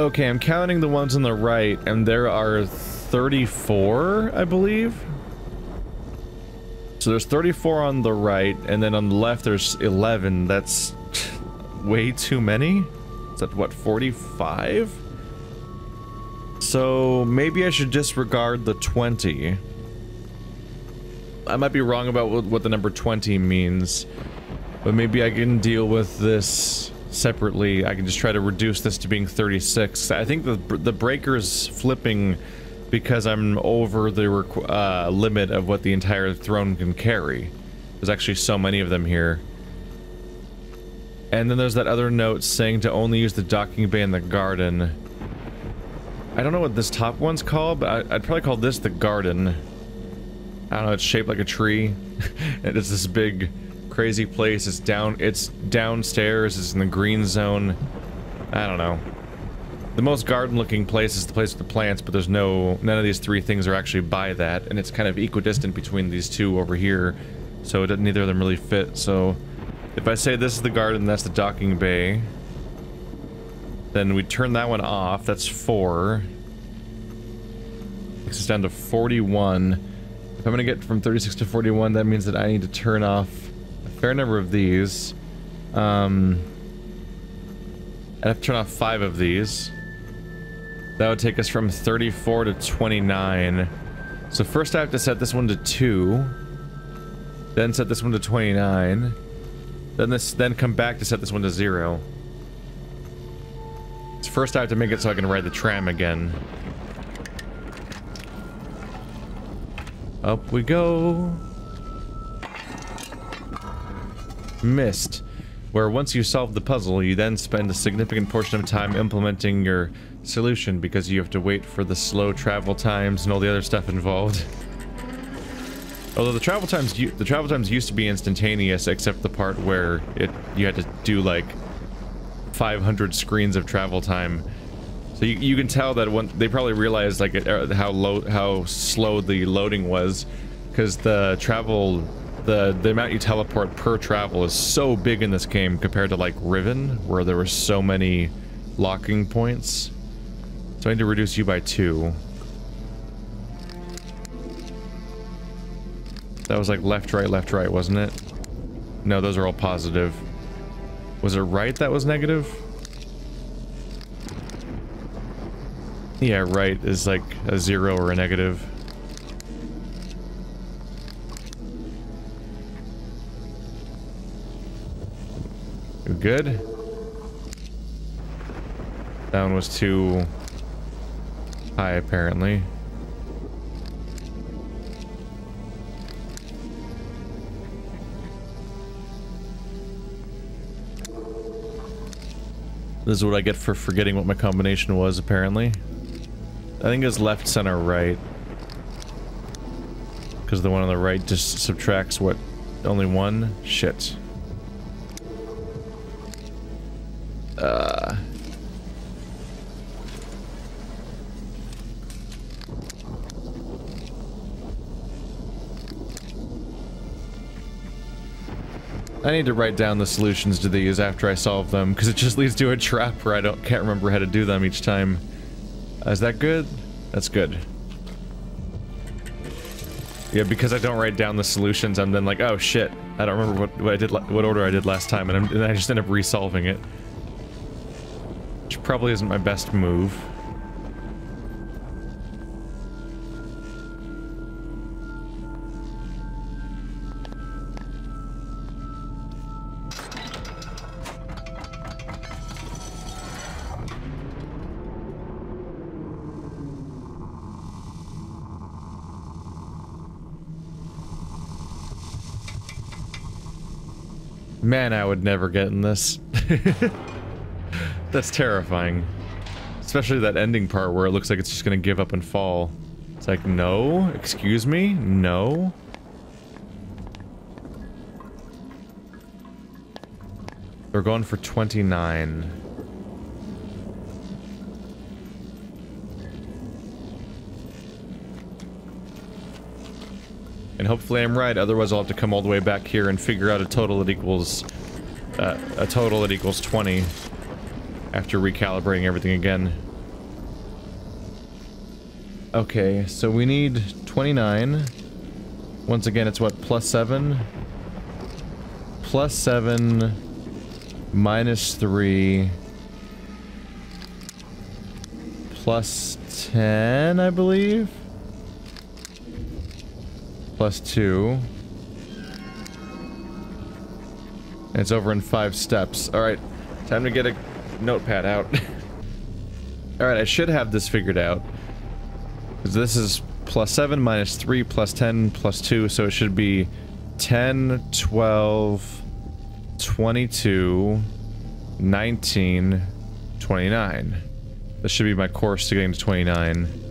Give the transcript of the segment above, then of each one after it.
Okay, I'm counting the ones on the right, and there are 34, I believe. So there's 34 on the right, and then on the left there's 11. That's way too many. Is that, what, 45? So maybe I should disregard the 20. I might be wrong about what the number 20 means, but maybe I can deal with this separately. I can just try to reduce this to being 36. I think the, the breaker's flipping because I'm over the uh, limit of what the entire throne can carry. There's actually so many of them here. And then there's that other note saying to only use the docking bay in the garden. I don't know what this top one's called, but I, would probably call this the garden. I don't know, it's shaped like a tree. and it's this big, crazy place. It's down, it's downstairs, it's in the green zone. I don't know. The most garden-looking place is the place with the plants, but there's no... None of these three things are actually by that, and it's kind of equidistant between these two over here, so it, neither of them really fit, so... If I say this is the garden, that's the docking bay, then we turn that one off, that's four. Takes us down to 41. If I'm gonna get from 36 to 41, that means that I need to turn off fair number of these. Um... i have to turn off five of these. That would take us from 34 to 29. So first I have to set this one to 2. Then set this one to 29. Then this then come back to set this one to 0. So first I have to make it so I can ride the tram again. Up we go. Myst. Where once you solve the puzzle, you then spend a significant portion of time implementing your solution because you have to wait for the slow travel times and all the other stuff involved. Although the travel times the travel times used to be instantaneous, except the part where it you had to do like 500 screens of travel time. So you, you can tell that when they probably realized like uh, how low how slow the loading was, because the travel the the amount you teleport per travel is so big in this game compared to like Riven, where there were so many locking points. So I need to reduce you by two. That was like left, right, left, right, wasn't it? No, those are all positive. Was it right that was negative? Yeah, right is like a zero or a negative. Good? That one was too high, apparently. This is what I get for forgetting what my combination was, apparently. I think it's left, center, right. Because the one on the right just subtracts what? Only one? Shit. I need to write down the solutions to these after I solve them, because it just leads to a trap where I don't can't remember how to do them each time. Uh, is that good? That's good. Yeah, because I don't write down the solutions, I'm then like, oh shit, I don't remember what, what I did, what order I did last time, and, and I just end up resolving it. Which probably isn't my best move. Man, I would never get in this. That's terrifying. Especially that ending part where it looks like it's just gonna give up and fall. It's like, no? Excuse me? No? We're going for 29. And hopefully I'm right, otherwise I'll have to come all the way back here and figure out a total that equals... Uh, a total that equals 20 after recalibrating everything again. Okay, so we need 29. Once again, it's what, plus 7? Plus 7, minus 3, plus 10, I believe? Plus 2. And it's over in 5 steps. Alright, time to get a notepad out. Alright, I should have this figured out. This is plus 7 minus 3 plus 10 plus 2, so it should be 10, 12, 22, 19, 29. This should be my course to getting to 29.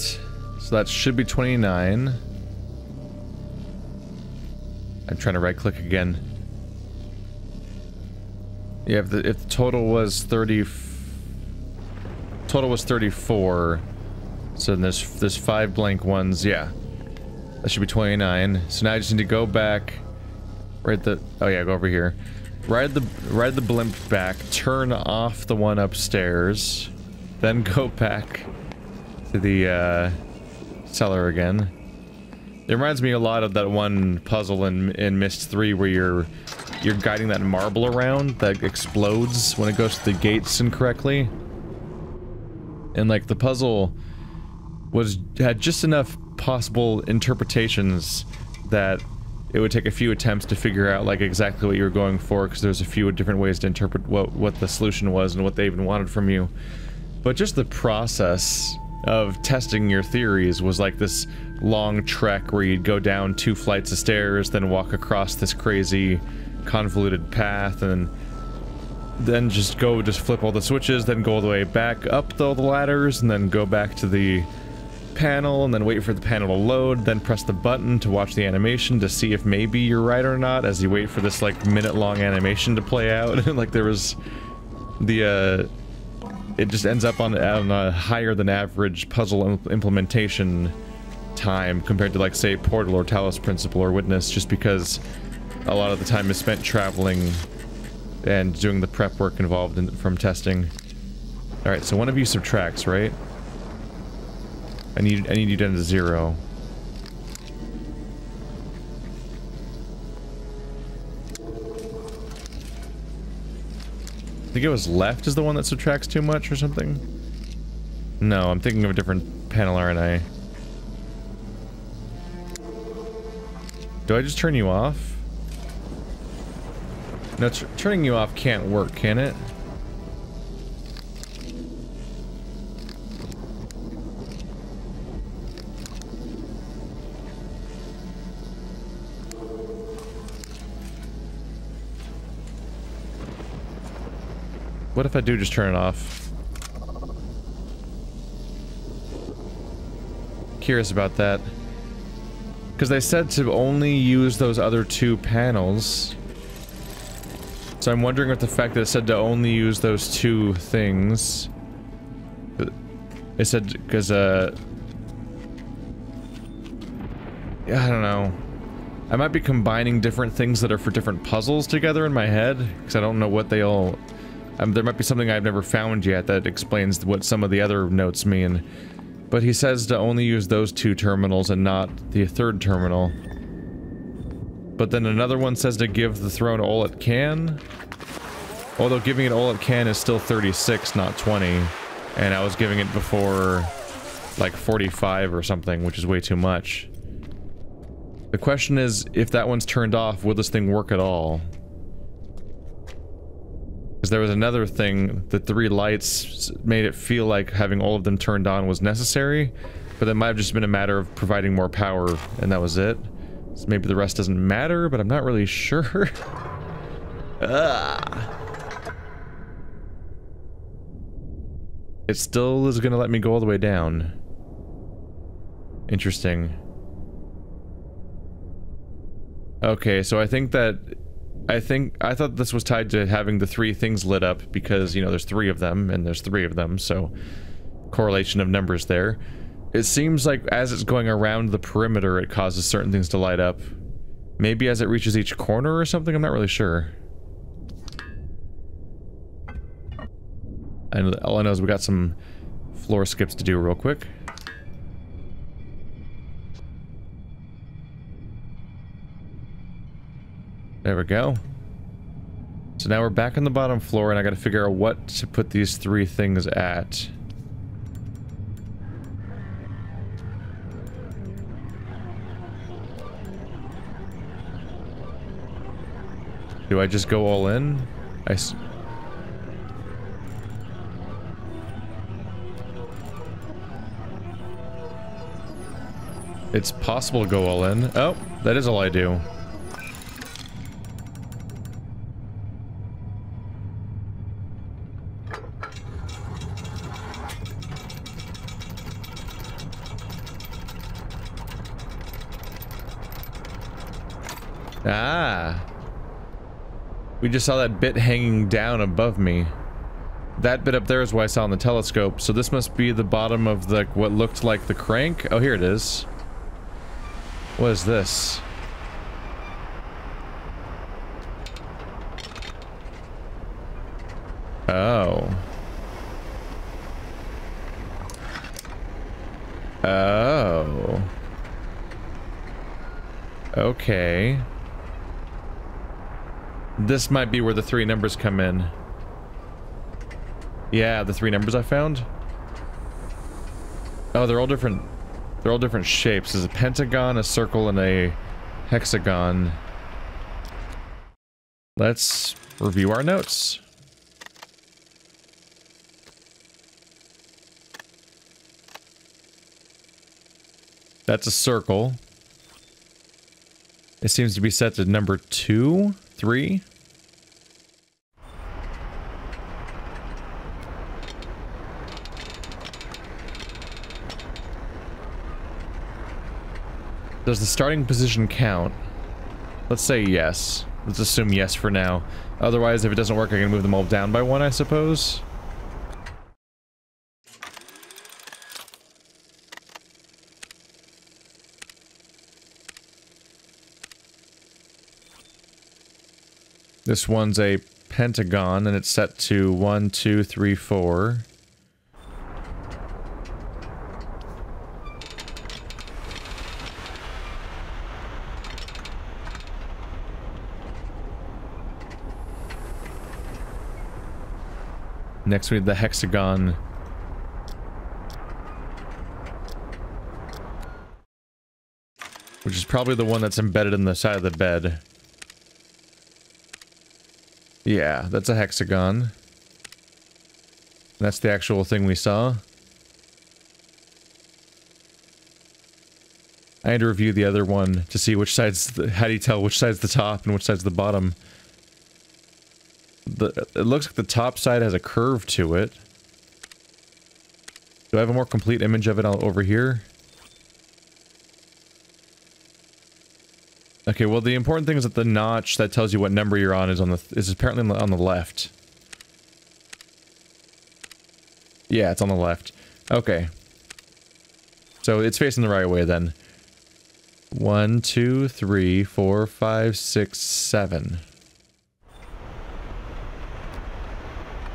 So that should be 29. I'm trying to right click again. Yeah, if the, if the total was 30... Total was 34. So then there's, there's five blank ones, yeah. That should be 29. So now I just need to go back... Right the... Oh yeah, go over here. Ride the, ride the blimp back, turn off the one upstairs, then go back to the uh, cellar again. It reminds me a lot of that one puzzle in in Myst 3 where you're you're guiding that marble around that explodes when it goes to the gates incorrectly. And like the puzzle was had just enough possible interpretations that it would take a few attempts to figure out like exactly what you were going for because there's a few different ways to interpret what what the solution was and what they even wanted from you. But just the process of testing your theories was like this long trek where you'd go down two flights of stairs, then walk across this crazy convoluted path, and then just go just flip all the switches, then go all the way back up all the ladders, and then go back to the panel, and then wait for the panel to load, then press the button to watch the animation to see if maybe you're right or not, as you wait for this like minute-long animation to play out. like there was the uh it just ends up on, on a higher than average puzzle implementation time compared to like say Portal or Talos Principle or Witness just because a lot of the time is spent traveling and doing the prep work involved in, from testing. Alright, so one of you subtracts, right? I need I need you down to zero. Think it was left is the one that subtracts too much or something? No, I'm thinking of a different panel, aren't I? Do I just turn you off? No, turning you off can't work, can it? If I do just turn it off? Curious about that. Because they said to only use those other two panels. So I'm wondering if the fact that it said to only use those two things... It said, because, uh... Yeah, I don't know. I might be combining different things that are for different puzzles together in my head, because I don't know what they all um, there might be something I've never found yet that explains what some of the other notes mean. But he says to only use those two terminals and not the third terminal. But then another one says to give the throne all it can. Although giving it all it can is still 36, not 20. And I was giving it before like 45 or something, which is way too much. The question is, if that one's turned off, will this thing work at all? Because there was another thing, the three lights made it feel like having all of them turned on was necessary, but that might have just been a matter of providing more power, and that was it. So maybe the rest doesn't matter, but I'm not really sure. ah. It still is going to let me go all the way down. Interesting. Okay, so I think that... I think... I thought this was tied to having the three things lit up because, you know, there's three of them, and there's three of them, so... Correlation of numbers there. It seems like as it's going around the perimeter, it causes certain things to light up. Maybe as it reaches each corner or something? I'm not really sure. And all I know is we got some floor skips to do real quick. There we go. So now we're back on the bottom floor and I gotta figure out what to put these three things at. Do I just go all in? I s It's possible to go all in. Oh, that is all I do. Ah. We just saw that bit hanging down above me. That bit up there is what I saw on the telescope, so this must be the bottom of the what looked like the crank. Oh, here it is. What is this? Oh. Oh. Okay. This might be where the three numbers come in. Yeah, the three numbers I found. Oh, they're all different. They're all different shapes. There's a pentagon, a circle, and a hexagon. Let's review our notes. That's a circle. It seems to be set to number two, three. Does the starting position count? Let's say yes. Let's assume yes for now. Otherwise, if it doesn't work, I can move them all down by one, I suppose. This one's a pentagon, and it's set to one, two, three, four. Next we need the hexagon. Which is probably the one that's embedded in the side of the bed. Yeah, that's a hexagon. That's the actual thing we saw. I had to review the other one to see which side's the, how do you tell which side's the top and which side's the bottom. The, it looks like the top side has a curve to it. Do I have a more complete image of it over here? Okay, well the important thing is that the notch that tells you what number you're on is on the is apparently on the left. Yeah, it's on the left. Okay. So it's facing the right way then. One, two, three, four, five, six, seven.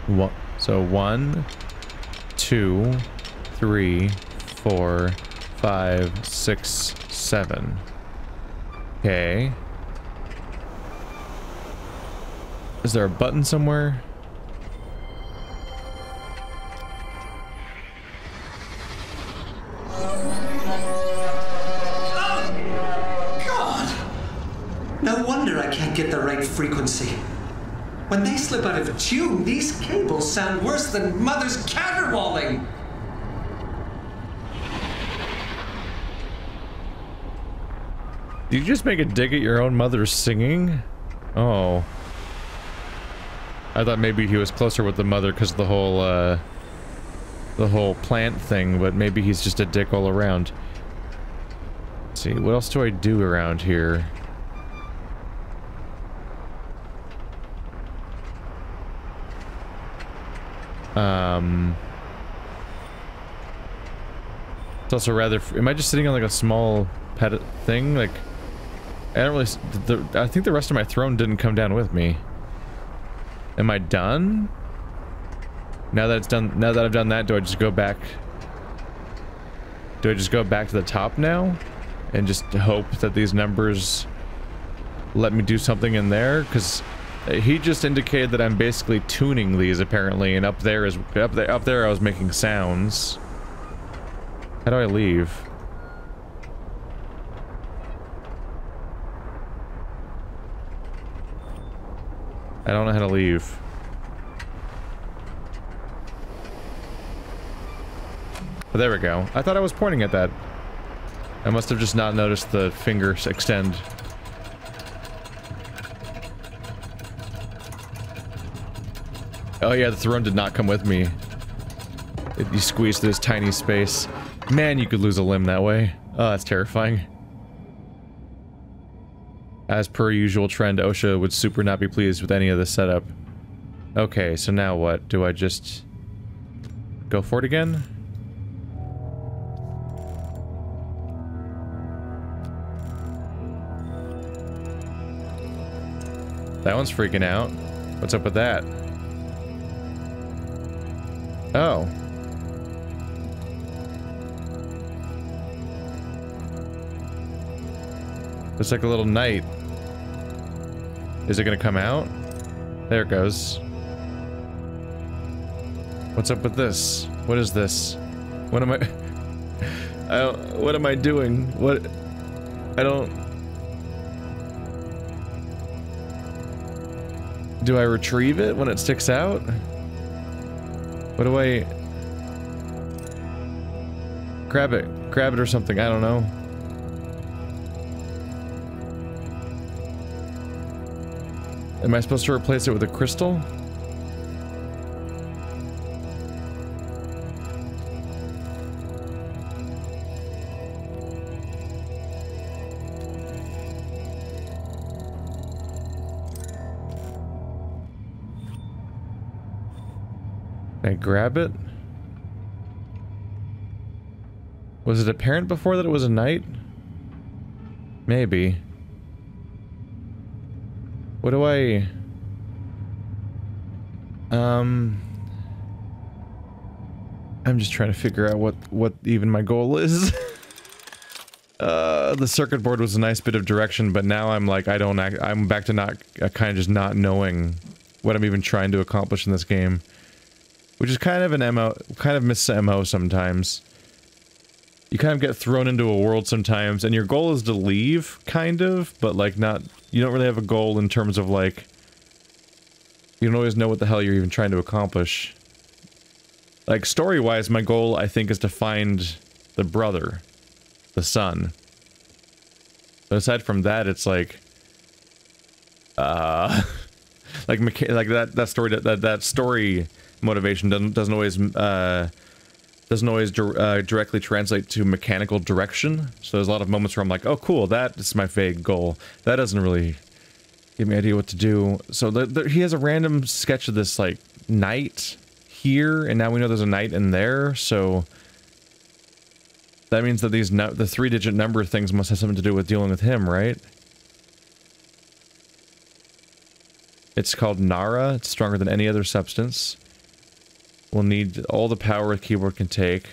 One, so one, two, three, four, five, six, seven. Okay. Is there a button somewhere? Slip out of tune, these cables sound worse than Mother's caterwauling. Did you just make a dig at your own mother's singing? Oh. I thought maybe he was closer with the mother because of the whole, uh, the whole plant thing, but maybe he's just a dick all around. Let's see, what else do I do around here? Um... It's also rather... Am I just sitting on like a small pet thing? Like... I don't really... The, I think the rest of my throne didn't come down with me. Am I done? Now that it's done... Now that I've done that, do I just go back... Do I just go back to the top now? And just hope that these numbers let me do something in there? Because he just indicated that I'm basically tuning these apparently, and up there is up there up there I was making sounds. How do I leave? I don't know how to leave. But there we go. I thought I was pointing at that. I must have just not noticed the fingers extend. Oh yeah, the throne did not come with me. It, you squeezed this tiny space. Man, you could lose a limb that way. Oh, that's terrifying. As per usual trend, OSHA would super not be pleased with any of this setup. Okay, so now what? Do I just... go for it again? That one's freaking out. What's up with that? Oh. It's like a little knight. Is it gonna come out? There it goes. What's up with this? What is this? What am I... I don't... What am I doing? What... I don't... Do I retrieve it when it sticks out? What do I... Grab it. Grab it or something. I don't know. Am I supposed to replace it with a crystal? I grab it? Was it apparent before that it was a knight? Maybe. What do I... Um... I'm just trying to figure out what, what even my goal is. uh, the circuit board was a nice bit of direction, but now I'm like, I don't act, I'm back to not, uh, kind of just not knowing what I'm even trying to accomplish in this game. Which is kind of an MO, kind of Myst MO sometimes. You kind of get thrown into a world sometimes, and your goal is to leave, kind of, but like not, you don't really have a goal in terms of like, you don't always know what the hell you're even trying to accomplish. Like, story-wise, my goal, I think, is to find the brother. The son. But aside from that, it's like... Uh... like, like that, that story, that, that story motivation doesn't doesn't always uh, doesn't always uh, directly translate to mechanical direction. So there's a lot of moments where I'm like, oh cool, that is my vague goal. That doesn't really give me an idea what to do. So the, the, he has a random sketch of this like knight here, and now we know there's a knight in there. So that means that these the three digit number things must have something to do with dealing with him, right? It's called Nara. It's stronger than any other substance. We'll need all the power a keyboard can take.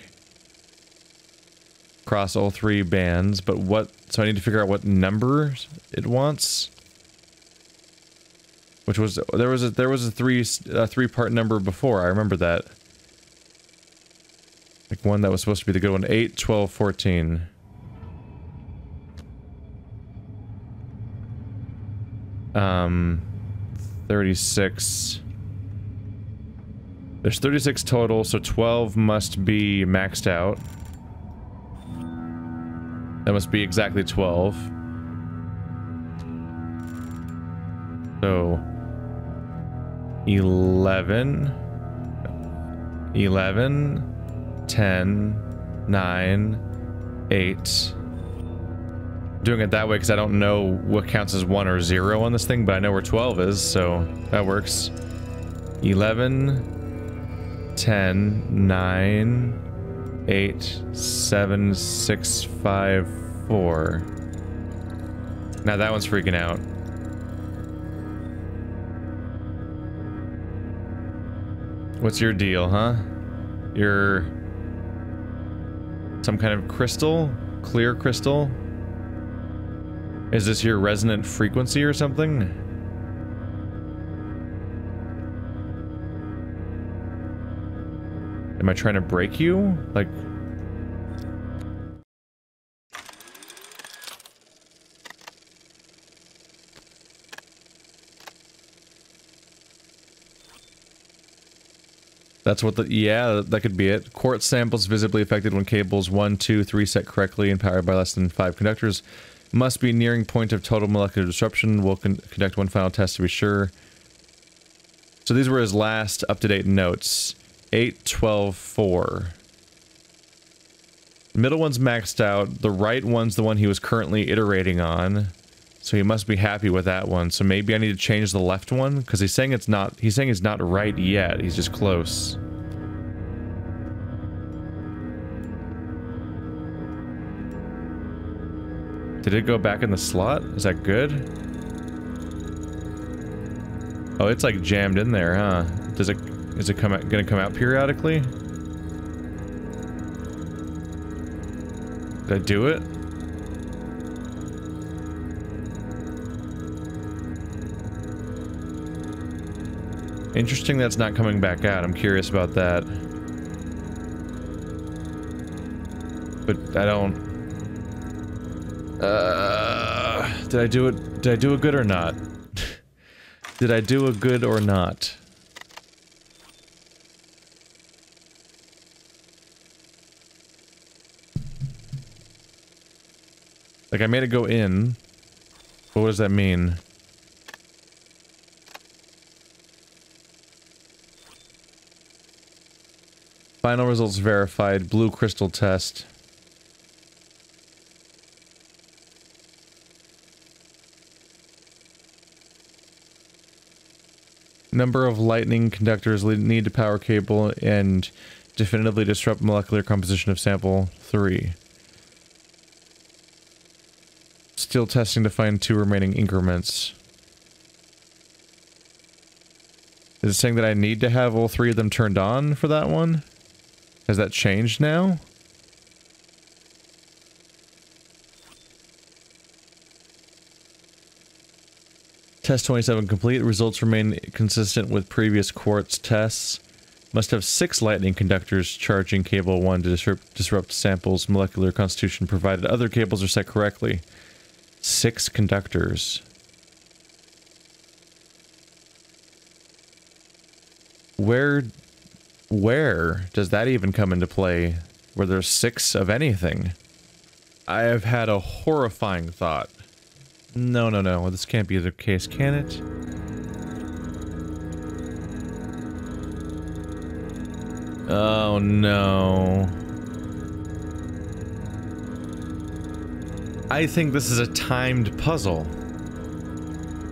Across all three bands, but what... So I need to figure out what number it wants. Which was... There was a, there was a three, a three-part number before, I remember that. Like one that was supposed to be the good one. 8, 12, 14. Um... 36... There's 36 total, so 12 must be maxed out. That must be exactly 12. So... 11... 11... 10... 9... 8... Doing it that way because I don't know what counts as 1 or 0 on this thing, but I know where 12 is, so that works. 11... 10, 9, 8, 7, 6, 5, 4. Now that one's freaking out. What's your deal, huh? You're some kind of crystal? Clear crystal? Is this your resonant frequency or something? Am I trying to break you? Like... That's what the, yeah, that could be it. Quartz samples visibly affected when cables 1, 2, 3 set correctly and powered by less than 5 conductors. Must be nearing point of total molecular disruption. We'll con conduct one final test to be sure. So these were his last up-to-date notes. 8, 12, 4. Middle one's maxed out. The right one's the one he was currently iterating on. So he must be happy with that one. So maybe I need to change the left one? Because he's saying it's not- he's saying it's not right yet. He's just close. Did it go back in the slot? Is that good? Oh, it's like jammed in there, huh? Does it- is it come out, gonna come out periodically? Did I do it? Interesting that's not coming back out. I'm curious about that. But I don't... Uh, did I do it? Did I do a good or not? did I do a good or not? Like I made it go in. But what does that mean? Final results verified. Blue crystal test. Number of lightning conductors need to power cable and definitively disrupt molecular composition of sample 3. Still testing to find two remaining increments. Is it saying that I need to have all three of them turned on for that one? Has that changed now? Test 27 complete. Results remain consistent with previous quartz tests. Must have six lightning conductors charging cable 1 to disrupt, disrupt samples molecular constitution provided other cables are set correctly. Six conductors. Where where does that even come into play? Where there's six of anything? I have had a horrifying thought. No, no, no. This can't be the case, can it? Oh, no. I think this is a timed puzzle.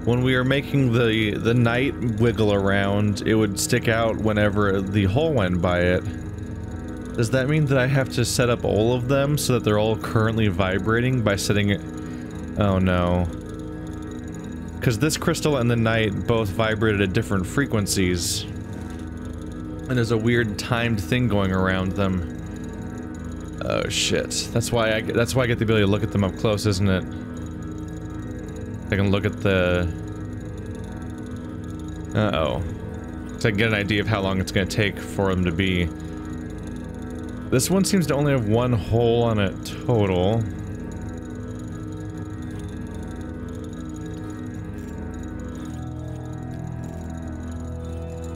When we were making the, the knight wiggle around, it would stick out whenever the hole went by it. Does that mean that I have to set up all of them so that they're all currently vibrating by setting it... Oh no. Because this crystal and the knight both vibrated at different frequencies. And there's a weird timed thing going around them. Oh shit. That's why I that's why I get the ability to look at them up close, isn't it? I can look at the Uh-oh. So I can get an idea of how long it's gonna take for them to be. This one seems to only have one hole on it total.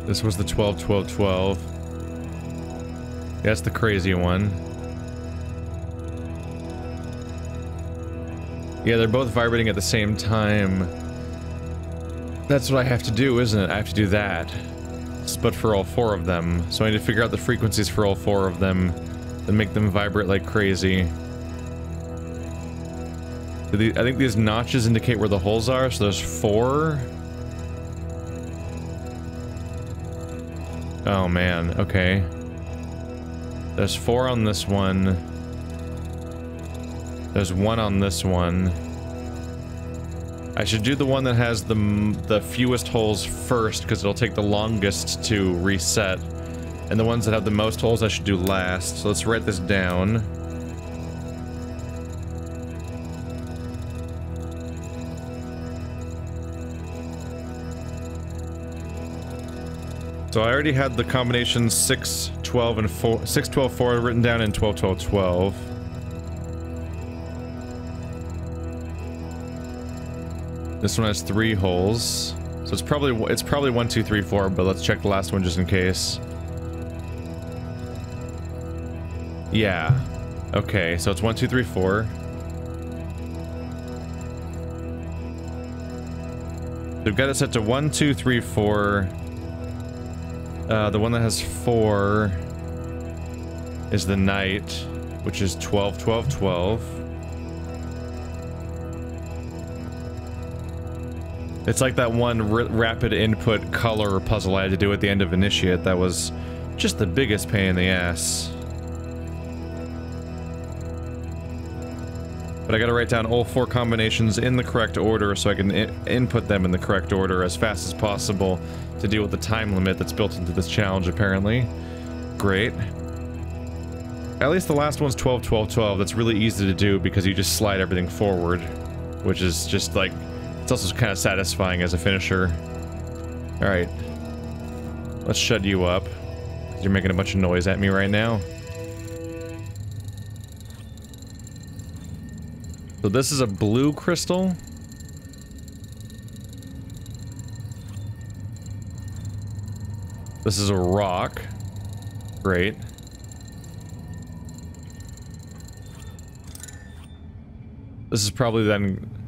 This was the 12, 12, 12. That's the crazy one. Yeah, they're both vibrating at the same time. That's what I have to do, isn't it? I have to do that. But for all four of them. So I need to figure out the frequencies for all four of them and make them vibrate like crazy. I think these notches indicate where the holes are, so there's four. Oh man, okay. There's four on this one. There's one on this one. I should do the one that has the, the fewest holes first, because it'll take the longest to reset. And the ones that have the most holes I should do last. So let's write this down. So I already had the combination 6, 12, and 4, 6, 12, 4 written down in 12, 12, 12. This one has three holes. So it's probably it's probably one, two, three, four, but let's check the last one just in case. Yeah. Okay, so it's one, two, three, four. We've got it set to one, two, three, four. Uh, the one that has four is the knight, which is 12, 12, 12. It's like that one rapid input color puzzle I had to do at the end of Initiate that was just the biggest pain in the ass. But I gotta write down all four combinations in the correct order so I can input them in the correct order as fast as possible to deal with the time limit that's built into this challenge, apparently. Great. At least the last one's 12, 12, 12. That's really easy to do because you just slide everything forward, which is just like, also kind of satisfying as a finisher. Alright. Let's shut you up. You're making a bunch of noise at me right now. So this is a blue crystal. This is a rock. Great. This is probably then...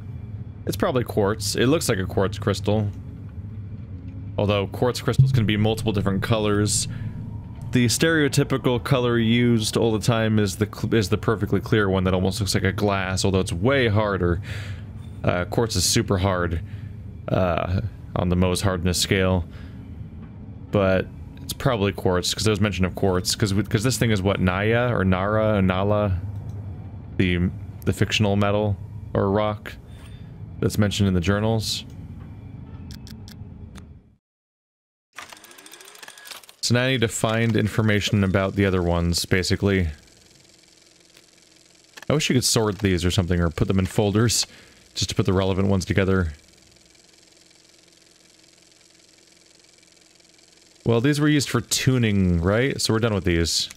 It's probably quartz. It looks like a quartz crystal. Although quartz crystals can be multiple different colors the stereotypical color used all the time is the is the perfectly clear one that almost looks like a glass, although it's way harder. Uh, quartz is super hard uh, on the Mohs hardness scale, but it's probably quartz because there was mention of quartz because because this thing is what Naya or Nara or Nala, the the fictional metal or rock that's mentioned in the journals. So now I need to find information about the other ones, basically. I wish you could sort these or something, or put them in folders, just to put the relevant ones together. Well, these were used for tuning, right? So we're done with these.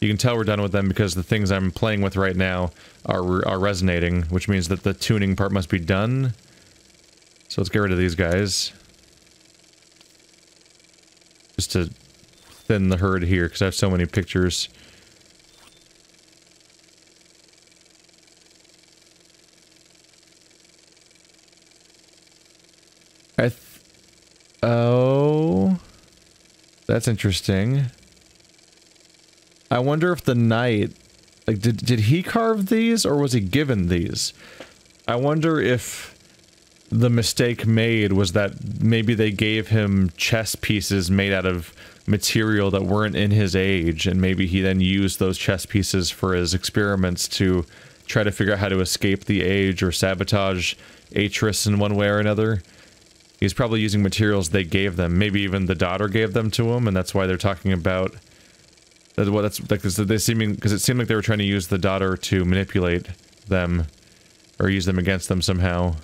You can tell we're done with them because the things I'm playing with right now are, are resonating, which means that the tuning part must be done. So let's get rid of these guys. Just to thin the herd here, because I have so many pictures. I Oh. That's interesting. I wonder if the knight... Like, did, did he carve these, or was he given these? I wonder if the mistake made was that maybe they gave him chess pieces made out of material that weren't in his age, and maybe he then used those chess pieces for his experiments to try to figure out how to escape the age or sabotage Atrus in one way or another. He's probably using materials they gave them. Maybe even the daughter gave them to him, and that's why they're talking about. That's what that's like. They seeming because it seemed like they were trying to use the daughter to manipulate them, or use them against them somehow.